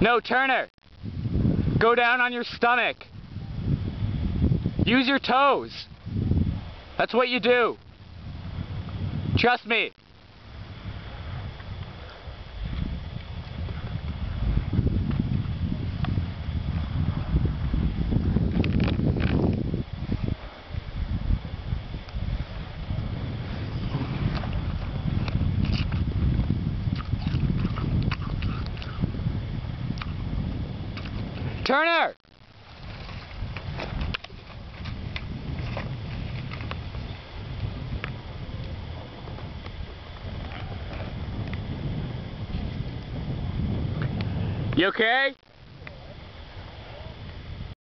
No, Turner. Go down on your stomach. Use your toes. That's what you do. Trust me. Turner! You okay?